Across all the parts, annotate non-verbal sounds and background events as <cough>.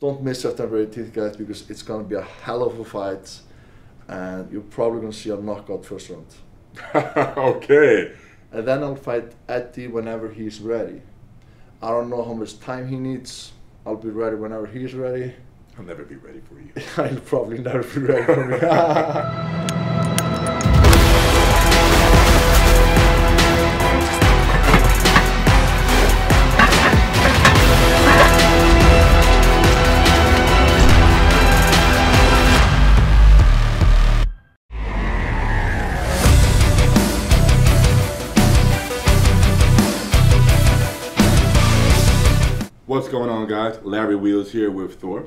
don't miss September 18th, guys, because it's gonna be a hell of a fight, and you're probably gonna see a knockout first round. <laughs> okay. And then I'll fight Eddie whenever he's ready. I don't know how much time he needs. I'll be ready whenever he's ready. I'll never be ready for you. <laughs> I'll probably never be ready for me. <laughs> guys? Larry Wheels here with Thor.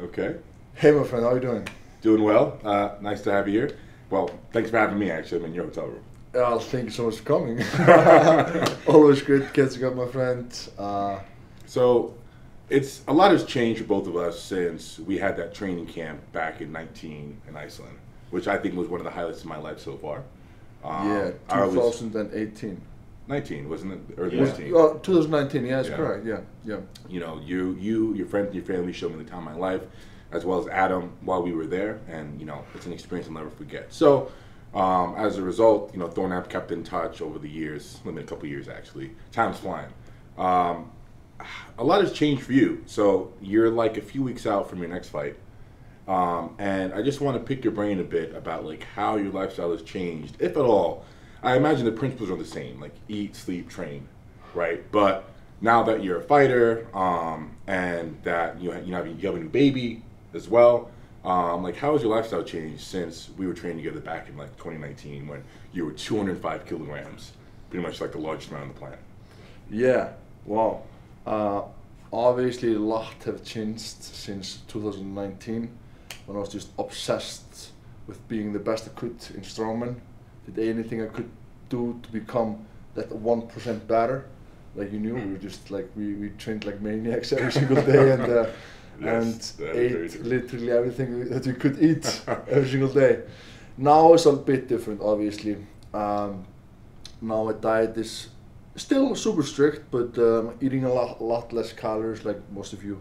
Okay. hey, my friend, how you doing? Doing well. Uh, nice to have you here. Well, thanks for having me, actually. I'm in your hotel room. Yeah, thank you so much for coming. <laughs> <laughs> Always great catching up, my friend. Uh, So, it's a lot has changed for both of us since we had that training camp back in 19 in Iceland, which I think was one of the highlights of my life so far. Um, yeah, I was 2018. 19, wasn't it? Or Yeah. 19. Well, 2019, yeah, that's Yeah. correct. Yeah, yeah. you know, you, you, your friends, your family showed me the time of my life, as well as Adam while we were there, and you know, it's an experience I'll never forget. So, um, as a result, you know, Thor and kept in touch over the years, maybe a couple years actually. Time's flying. Um, a lot has changed for you. So you're like a few weeks out from your next fight, um, and I just want to pick your brain a bit about like how your lifestyle has changed, if at all. I imagine the principles are the same, like eat, sleep, train, right? But now that you're a fighter, um, and that you have, you have you have a new baby as well, um, like how has your lifestyle changed since we were training together back in like 2019 when you were 205 kilograms, pretty much like the largest man on the planet? Yeah, wow. Uh, obviously, a lot have changed since 2019 when I was just obsessed with being the best I could in strongman. Did anything I could do to become that 1% better. Like you knew, we were just like, we, we trained like maniacs every single day and, uh, <laughs> Yes, and that is very ate literally everything that you could eat every single day. Now it's a bit different, obviously. Um, now my diet is still super strict, but um, eating a lot, lot less calories, like most of you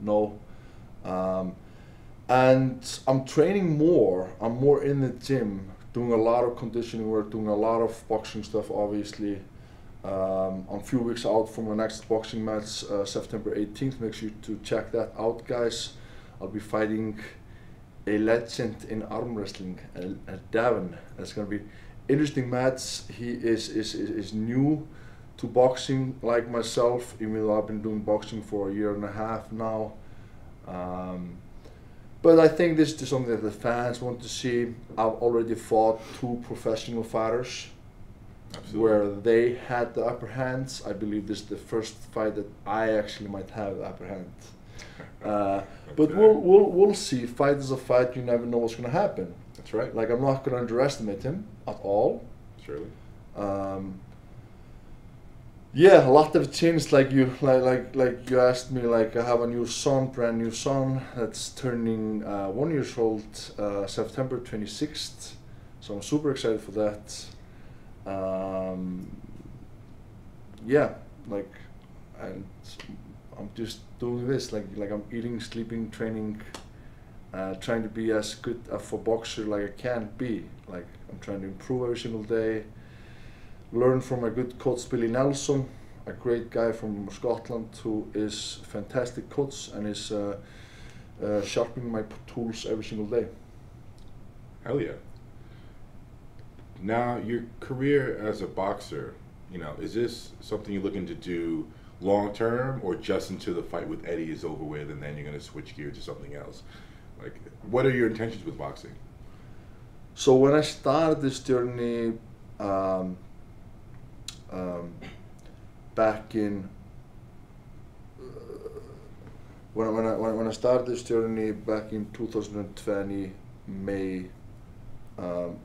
know. Um, and I'm training more. I'm more in the gym, doing a lot of conditioning work, doing a lot of boxing stuff, obviously. Um, I'm a few weeks out from my next boxing match, uh, September 18th. Make sure to check that out, guys. I'll be fighting a legend in arm wrestling, uh, Devon. That's gonna be interesting match. He is, is, is, is new to boxing like myself, even though I've been doing boxing for a year and a half now. Um, but I think this is something that the fans want to see. I've already fought two professional fighters where they had the upper hands. I believe this is the first fight that I actually might have the upper hand. <laughs> Uh, but Okay. we'll, we'll, we'll see. Fight is a fight. You never know what's going to happen. That's right. Like, I'm not going to underestimate him at all. Surely. Um, yeah, a lot have changed. Like you, like like like you asked me. Like I have a new son, brand new son that's turning uh, one years old, uh, September twenty sixth. So I'm super excited for that. Um, yeah, like, and I'm just doing this. Like like I'm eating, sleeping, training, uh, trying to be as good a for boxer like I can be. Like I'm trying to improve every single day learn from a good coach Billy Nelson, a great guy from Scotland who is fantastic coach and is uh, uh, sharpening my tools every single day. Hell yeah. Now, your career as a boxer, you know, is this something you're looking to do long term or just until the fight with Eddie is over with and then you're going to switch gears to something else? Like, what are your intentions with boxing? So when I started this journey um, um, back in uh, when I, when I when I- started this journey back in 2020 May, um,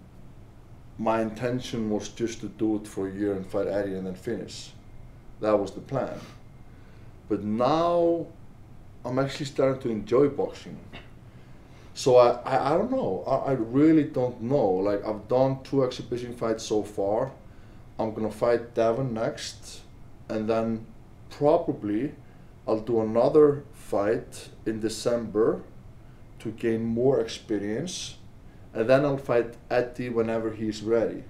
my intention was just to do it for a year and fight Eddie and then finish. That was the plan. But now I'm actually starting to enjoy boxing. So I, I, I don't know. I, I really don't know. Like I've done two exhibition fights so far. I'm gonna fight Devon next, and then probably I'll do another fight in December to gain more experience, and then I'll fight Eddie whenever he's ready.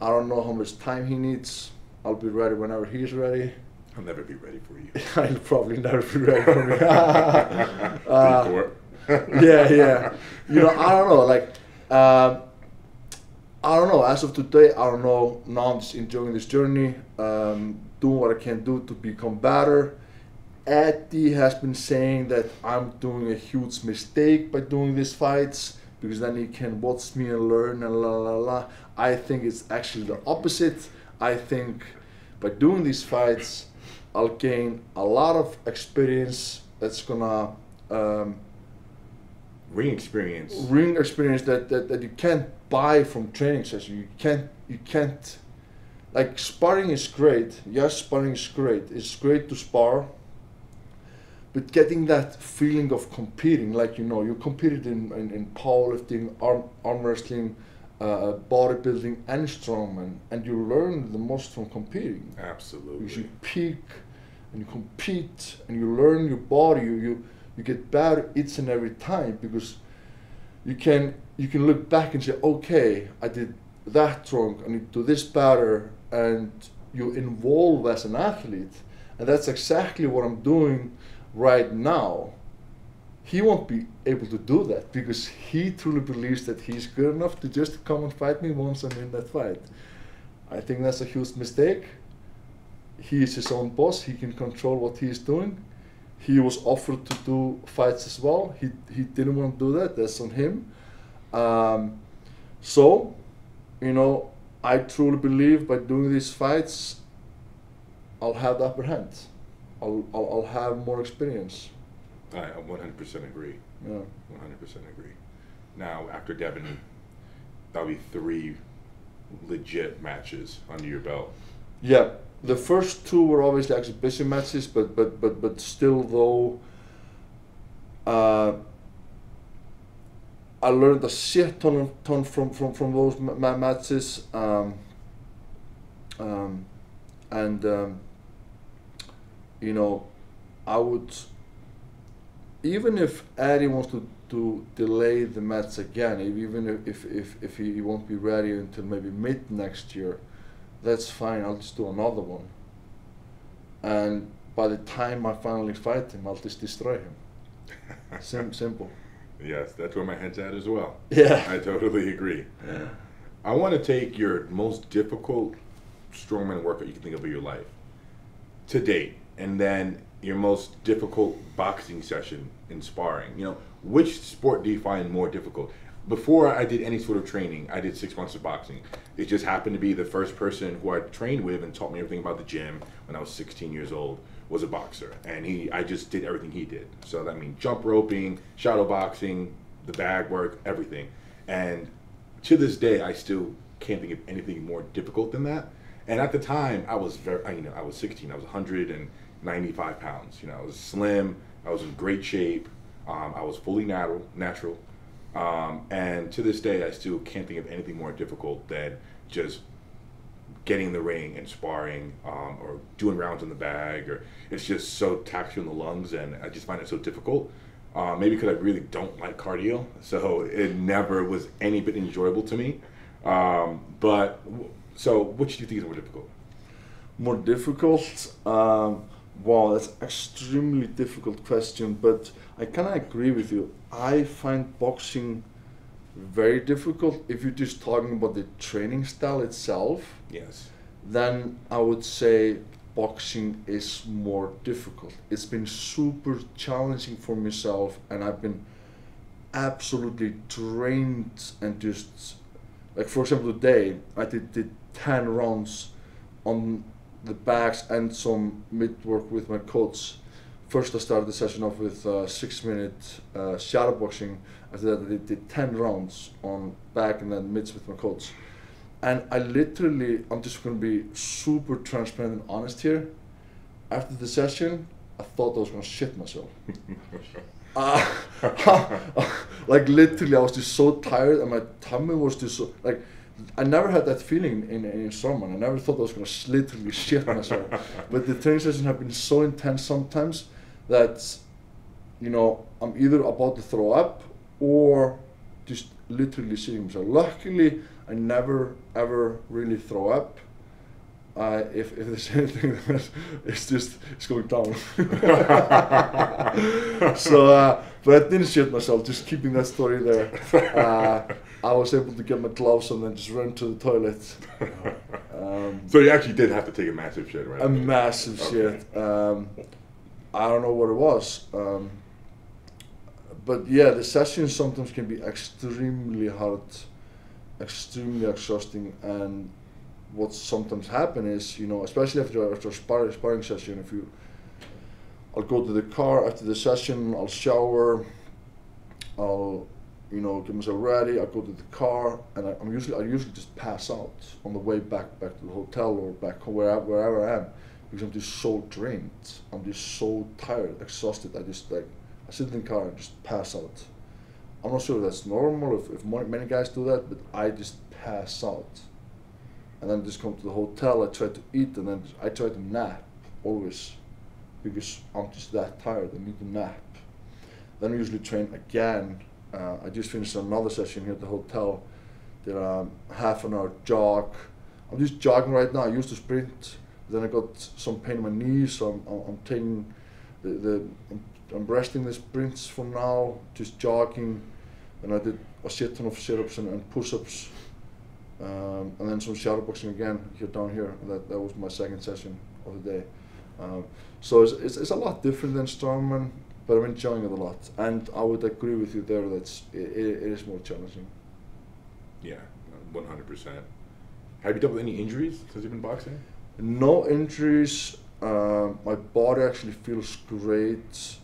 I don't know how much time he needs. I'll be ready whenever he's ready. I'll never be ready for you. <laughs> I'll probably never be ready for me. <laughs> Uh, yeah, yeah. You know, I don't know. Like, um, I don't know. As of today, I don't know. Now I'm just enjoying this journey, um, doing what I can do to become better. Eddie has been saying that I'm doing a huge mistake by doing these fights because then he can watch me and learn and la la la. I think it's actually the opposite. I think by doing these fights, I'll gain a lot of experience that's gonna um, Ring experience. ring experience that, that, that you can't buy from training session. You can't you can't like sparring is great. Yes, sparring is great. It's great to spar. But getting that feeling of competing, like you know, you competed in, in, in powerlifting, arm, arm wrestling, uh, bodybuilding, and strongman, and you learn the most from competing. Absolutely. Because you peak and you compete and you learn your body. You, you you get better each and every time because you can you can look back and say, okay, I did that wrong. I need to do this better, and you involve as an athlete, and that's exactly what I'm doing right now. He won't be able to do that because he truly believes that he's good enough to just come and fight me once I'm in that fight. I think that's a huge mistake he is his own boss. He can control what he is doing. He was offered to do fights as well. He he didn't want to do that. That's on him. Um, so, you know, I truly believe by doing these fights, I'll have the upper hand. I'll I'll, I'll have more experience. I 100% agree. Yeah. 100% agree. Now, after Devon, that'll be three legit matches under your belt. Yeah, the first two were obviously exhibition matches, but but but but still though, uh, I learned a shit ton, of, ton from from from those ma- ma- matches, um, um, and um, you know, I would even if Eddie wants to to delay the match again, if, even if if if, he won't be ready until maybe mid next year that's fine, I'll just do another one. And by the time I finally fight him, I'll just destroy him. <laughs> Sim- simple. Yes, that's where my head's at as well. Yeah. I totally agree. Yeah. I want to take your most difficult strongman workout you can think of in your life to date, and then your most difficult boxing session in sparring. You know, which sport do you find more difficult? Before I did any sort of training, I did six months of boxing. It just happened to be the first person who I trained with and taught me everything about the gym when I was 16 years old was a boxer, and he I just did everything he did. So that means jump roping, shadow boxing, the bag work, everything. And to this day, I still can't think of anything more difficult than that. And at the time, I was very, you know, I was 16. I was 195 pounds. You know, I was slim. I was in great shape. Um, I was fully natural, natural. Um, and to this day, I still can't think of anything more difficult than just getting in the ring and sparring um, or doing rounds in the bag. Or it's just so taxing on the lungs, and I just find it so difficult. Uh, maybe because I really don't like cardio, so it never was any bit enjoyable to me. Um, but so, which do you think is more difficult? More difficult? Um, wow, that's extremely difficult question, but I kind of agree with you. I find boxing very difficult. If you're just talking about the training style itself, Yes. then I would say boxing is more difficult. It's been super challenging for myself, and I've been absolutely drained and just like for example today I did, did 10 rounds on the backs and some mid work with my coach. First I started the session off with uh, six minute uh, shadow boxing. After that I did, did 10 rounds on back and then mids with my coach. And I literally, I'm just gonna be super transparent and honest here. After the session, I thought I was gonna shit myself. <laughs> Uh, <laughs> like literally, I was just so tired, and my tummy was just so like. I never had that feeling in in strongman. I never thought I was gonna s- literally shit myself. <laughs> but the training sessions have been so intense sometimes that you know I'm either about to throw up or just literally sitting. So luckily, I never ever really throw up. Uh, if, if there's <laughs> anything that it's just it's going down. <laughs> so, uh, but I didn't shit myself. Just keeping that story there. Uh, I was able to get my gloves on and then just run to the toilet. Um, so you actually did have to take a massive shit, right? a massive Okay. shit. Um, I don't know what it was. Um, but yeah, the sessions sometimes can be extremely hard, extremely exhausting, and what sometimes happen is, you know, especially after after a spar- sparring session, if you, I'll go to the car after the session, I'll shower, I'll, you know, get myself ready, I'll go to the car, and I, I'm usually I usually just pass out on the way back back to the hotel or back home, wherever wherever I am, because I'm just so drained, I'm just so tired, exhausted. I just like I sit in the car and just pass out. I'm not sure if that's normal, if, if many guys do that, but I just pass out. And then just come to the hotel, I try to eat, and then I try to nap, always. Because I'm just that tired, I need to nap. Then I usually train again. Uh, I just finished another session here at the hotel. Did a half an hour jog. I'm just jogging right now, I used to sprint. Then I got some pain in my knees, so I'm, I'm, I'm taking the, the I'm, I'm resting the sprints for now, just jogging, and I did a shit ton of sit-ups and, and push-ups, um, and then some shadowboxing again here down here. That that was my second session of the day. Um, so it's, it's, it's a lot different than strongman, but I'm enjoying it a lot. And I would agree with you there that it, it, it is more challenging. Yeah, one hundred percent. Have you dealt with any injuries since you've been boxing? No injuries. Um, my body actually feels great.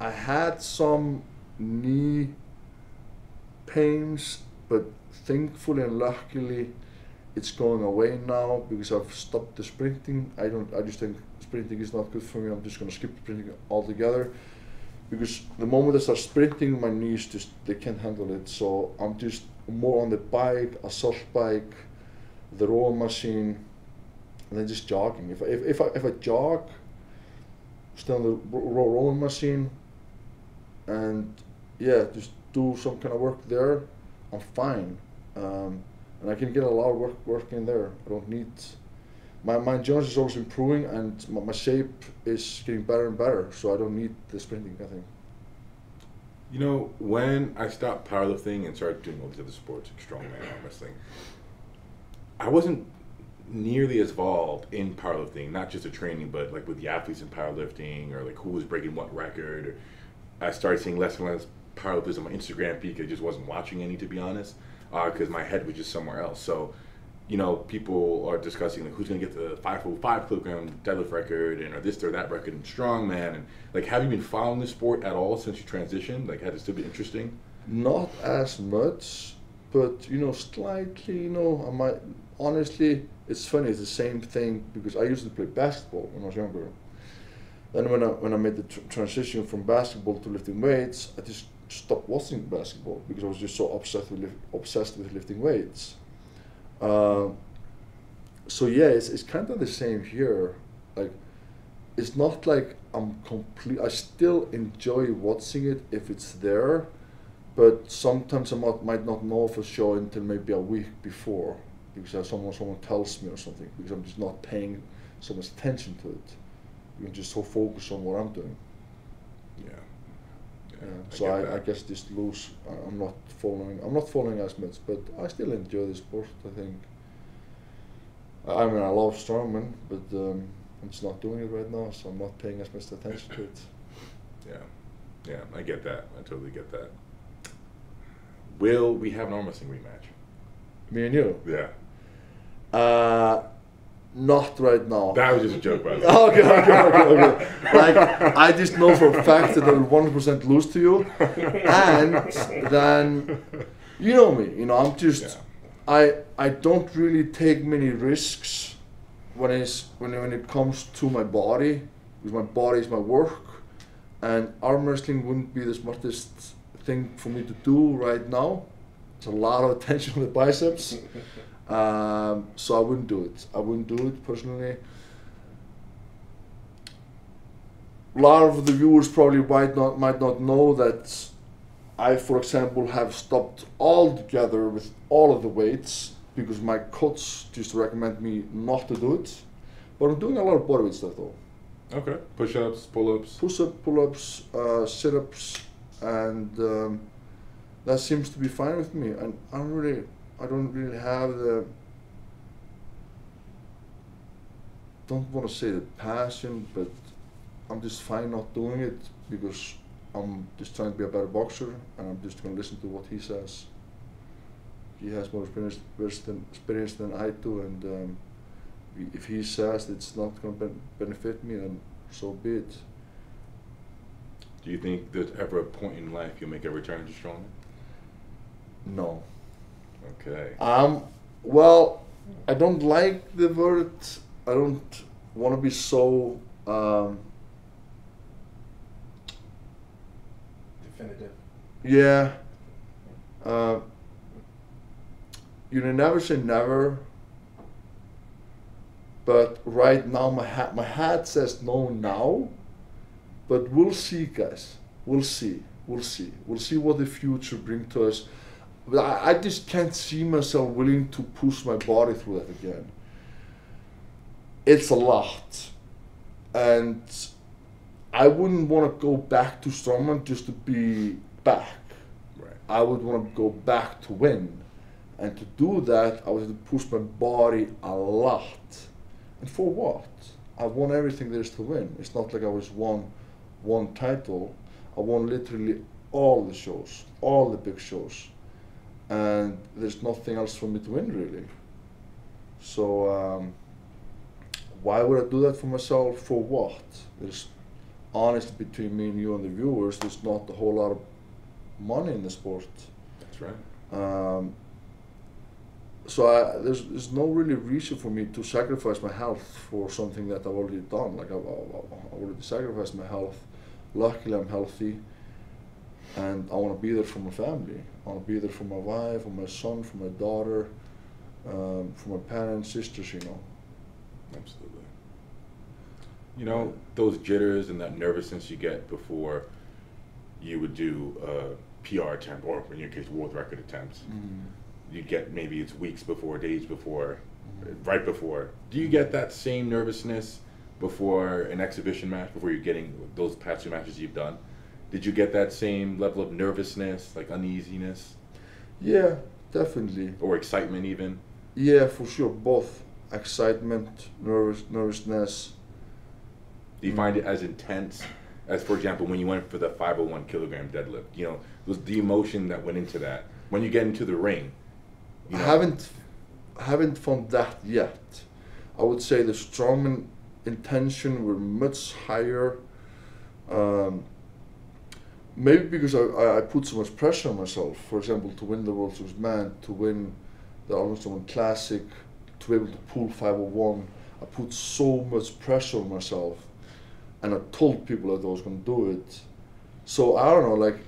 I had some knee pains, but thankfully and luckily, it's going away now because I've stopped the sprinting. I don't. I just think sprinting is not good for me. I'm just gonna skip sprinting altogether because the moment I start sprinting, my knees just they can't handle it. So I'm just more on the bike, a assault bike, the rowing machine, and then just jogging. If if if I, if I jog, stay on the ro- ro- rowing machine, and yeah, just do some kind of work there, I'm fine. Um, and I can get a lot of work work in there. I don't need. My my endurance is always improving, and my, my shape is getting better and better. So I don't need the sprinting. I think. You know, when I stopped powerlifting and started doing all these other sports, like strongman, arm wrestling, I wasn't nearly as involved in powerlifting, not just the training, but like with the athletes in powerlifting or like who was breaking what record. Or I started seeing less and less powerlifters on my Instagram feed. I just wasn't watching any, to be honest, uh, because my head was just somewhere else. So, you know, people are discussing like who's going to get the five five kilogram deadlift record and or this or that record in strongman. And like, have you been following the sport at all since you transitioned? Like, has it still been interesting? Not as much, but you know, slightly. You know, I might honestly. It's funny. It's the same thing because I used to play basketball when I was younger. Then when I when I made the tr- transition from basketball to lifting weights, I just stopped watching basketball because I was just so obsessed with obsessed with lifting weights. Uh, so yeah, it's it's kind of the same here. Like, it's not like I'm complete. I still enjoy watching it if it's there, but sometimes I might, might not know for sure until maybe a week before because someone someone tells me or something because I'm just not paying so much attention to it. I'm just so focused on what I'm doing. Yeah. Yeah. I so I. I guess just lose. I'm not following. I'm not following as much, but I still enjoy the sport. I think. I I mean, I love strongman, but um, I'm just not doing it right now, so I'm not paying as much attention to it. <coughs> Yeah, yeah, I get that. I totally get that. Will we have an arm wrestling rematch? Me and you. Yeah, Uh, not right now. that was just a joke, by the way. okay, okay, okay, okay. Like I just know for a fact that I will one percent lose to you, and then you know me. You know I'm just Yeah. I I don't really take many risks when it's when when it comes to my body because my body is my work, and arm wrestling wouldn't be the smartest thing for me to do right now. It's a lot of <laughs> attention on the biceps. Um, so I wouldn't do it. I wouldn't do it personally. a lot of the viewers probably might not might not know that I, for example, have stopped altogether with all of the weights because my coach just recommend me not to do it. But I'm doing a lot of bodyweight stuff though. Okay. Push ups, pull ups. Push up, pull ups, uh, sit ups, and um, that seems to be fine with me. And I don't really, I don't really have the. Don't want to say the passion, but I'm just fine not doing it because I'm just trying to be a better boxer, and I'm just going to listen to what he says. He has more experience, than, experience than I do, and um, if he says it's not going to ben benefit me, then so be it. Do you think there's ever a point in life you'll make a return to strongman? No. Okay. Um. Well, I don't like the word. I don't want to be so. Um, Definitive. Yeah. Uh, you know, never say never. But right now, my hat my hat says no now. But we'll see, guys. We'll see. We'll see. We'll see what the future brings to us. But I, I just can't see myself willing to push my body through that again. It's a lot, and I wouldn't want to go back to strongman just to be back. Right. I would want to go back to win. And to do that, I would have to push my body a lot. And for what? I won everything there is to win. It's not like I was won one title. I won literally all the shows, all the big shows. And there's nothing else for me to win really. So um, why would I do that for myself? For what? There's honestly between me and you and the viewers, there's not a whole lot of money in the sport. That's right. Um, so I, there's there's no really reason for me to sacrifice my health for something that I've already done. Like I've, I've already sacrificed my health. Luckily, I'm healthy, and I want to be there for my family. I want to be there for my wife, for my son, for my daughter, um, for my parents, sisters. You know. Absolutely. You know, those jitters and that nervousness you get before you would do a PR attempt, or in your case, world record attempts. Mm-hmm. You get maybe it's weeks before, days before, mm-hmm. uh, right before. Do you get that same nervousness before an exhibition match, before you're getting those past two matches you've done? Did you get that same level of nervousness, like uneasiness, Yeah, definitely. or excitement even? Yeah, for sure. Both excitement, nervous, nervousness. Do you find it as intense as, for example, when you went for the 501 kilogram deadlift? You know, was the emotion that went into that. When you get into the ring, you I haven't haven't found that yet. I would say the strongman intention were much higher. Um, maybe because I, I, put so much pressure on myself. For example, to win the World's Strongest Man, to win the Arnold Classic, to be able to pull 501, I put so much pressure on myself, and I told people that I was going to do it. So I don't know, like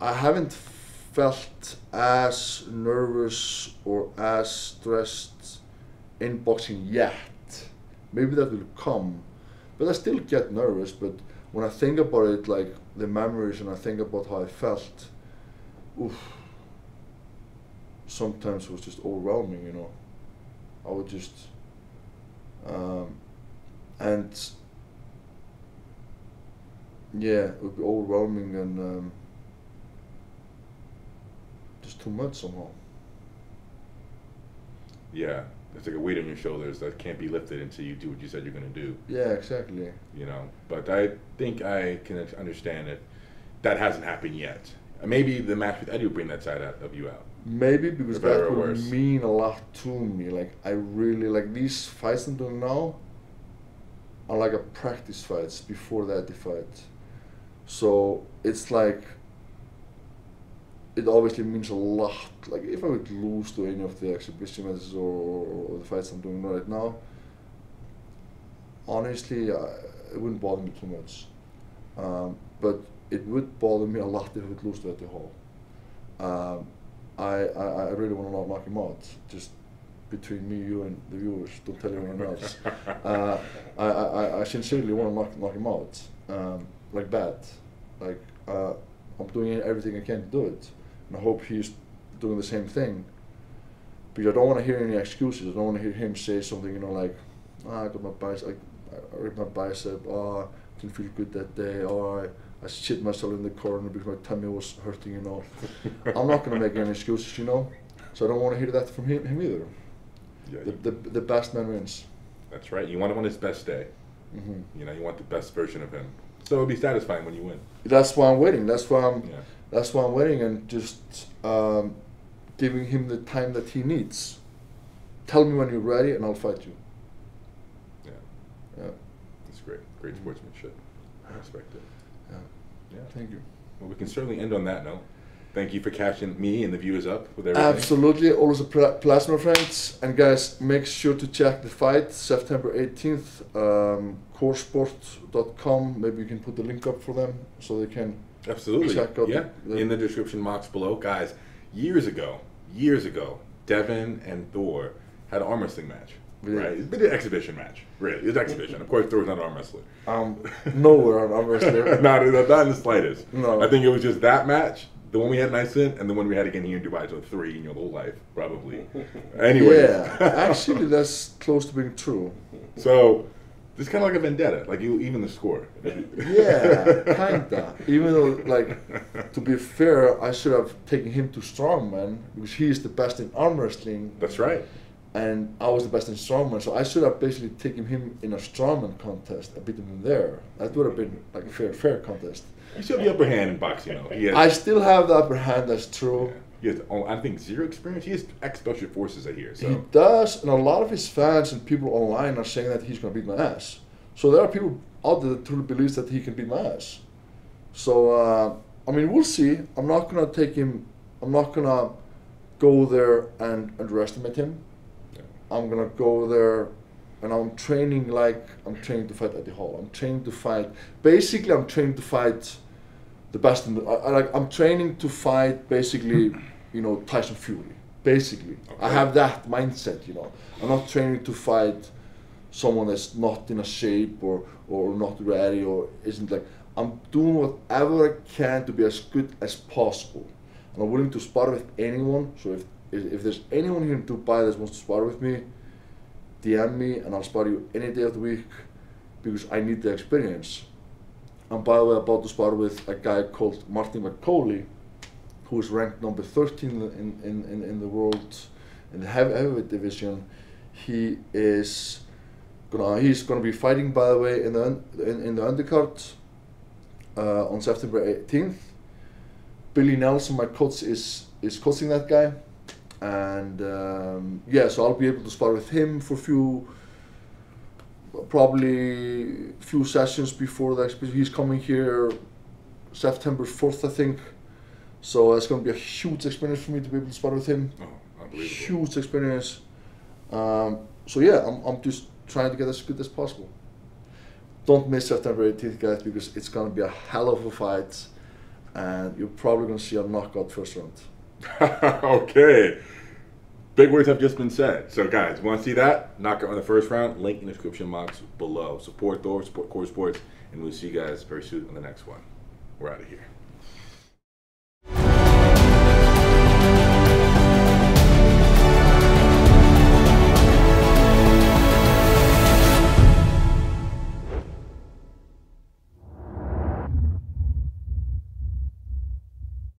I haven't felt as nervous or as stressed in boxing yet. Maybe that will come, but I still get nervous. But when I think about it, like the memories, and I think about how I felt, oof. Sometimes it was just overwhelming, you know. I would just, um, and yeah, it would be overwhelming and. Um, just too much somehow. yeah, it's like a weight on your shoulders that can't be lifted until you do what you said you're going to do. Yeah, exactly. You know, but I think I can understand it. That hasn't happened yet. Maybe the match with Eddie will bring that side out of you out. Maybe because that would worse. mean a lot to me. Like I really like these fights I'm now are like a practice fights before the Eddie fight. So it's like it obviously means a lot. Like if I would lose to any of the exhibition matches or, or the fights I'm doing right now, honestly, I, it wouldn't bother me too much. Um, but it would bother me a lot if I would lose to Eddie Hall. Um, I, I, I really want to knock him out. Just between me, you, and the viewers. Don't tell anyone else. <laughs> uh, I, I, I sincerely want to knock, knock him out, um, like bad. Like uh, I'm doing everything I can to do it, and I hope he's doing the same thing. Because I don't want to hear any excuses. I don't want to hear him say something, you know, like, oh, I got my bicep, I, I ripped my bicep, oh, I didn't feel good that day, oh, I, I shit myself in the corner because my tummy was hurting, you know. <laughs> I'm not going to make any excuses, you know. So I don't want to hear that from him, him either. Yeah, The, the, the best man wins. that's right. You want him on his best day. Mm-hmm. You know, you want the best version of him. So it'll be satisfying when you win. That's why I'm waiting. That's why I'm. Yeah. That's why I'm waiting and just um, giving him the time that he needs. Tell me when you're ready, and I'll fight you. Yeah. Yeah. That's great. Great sportsmanship. I respect it. Yeah. Yeah. Thank you. Well, we can certainly end on that note. Thank you for catching me and the viewers up with everything. Absolutely, always a pl- plasma friends. And guys, make sure to check the fight September 18th. Um, coresport.com. Maybe you can put the link up for them so they can. Absolutely. Check out yeah. the- the- In the description box below. Guys, years ago, years ago, Devon and Thor had an arm wrestling match. Did. Right? It's been an exhibition match. Really. It's exhibition. Of course, Thor's not an arm wrestler. Um, nowhere on arm wrestling. <laughs> not, not in the slightest. No. I think it was just that match, the one we had in Iceland, and the one we had again here in Dubai. So three in your whole life, probably. <laughs> Anyway. Yeah, <laughs> actually, that's close to being true. So, is kind of like a vendetta. Like you, even the score. Yeah, <laughs> kinda. Even though, like, to be fair, I should have taken him to strongman because he is the best in arm wrestling, That's right. and I was the best in strongman. So I should have basically taken him in a strongman contest and beaten him there. That would have been like a fair, fair contest. You still have the upper hand in boxing, though. Has, I still have the upper hand. That's true. He has, I think, zero experience. He has ex special forces, I hear. He So, does, and a lot of his fans and people online are saying that he's gonna beat my ass. So there are people out there that truly believes that he can beat my ass. So uh, I mean, we'll see. I'm not gonna take him. I'm not gonna go there and underestimate him. Yeah. I'm gonna go there, and I'm training like I'm training to fight Eddie Hall. I'm training to fight. Basically, I'm training to fight the best in the. I, I. I'm training to fight basically, you know, Tyson Fury. Basically, I Okay. have that mindset. You know, I'm not training to fight someone that's not in a shape or or not ready or isn't like. I'm doing whatever I can to be as good as possible. And I'm willing to spar with anyone. So if if, if there's anyone here in Dubai that wants to spar with me, DM me and I'll spar you any day of the week because I need the experience. I'm by the way about to spar with a guy called Martin Bakole, who is ranked number 13 in, in, in, in the world in the heavy, heavyweight division. He is gonna he's gonna be fighting by the way in the in, in the undercard uh, on September 18th. Billy Nelson, my coach, is is coaching that guy, and um, yeah, so I'll be able to spar with him for a few, probably few sessions before the exhibition. He's coming here September 4th, I think. So it's going to be a huge experience for me to be able to spar with him. oh. Huge experience. Um, so yeah, I'm, I'm just trying to get as good as possible. Don't miss September 18th, guys, because it's going to be a hell of a fight, and you're probably going to see a knockout first round. <laughs> okay. Big words have just been said. So, guys, want to see that? Knock it on the first round. Link in the description box below. Support Thor, support Core Sports, and we'll see you guys very soon on the next one. We're out of here.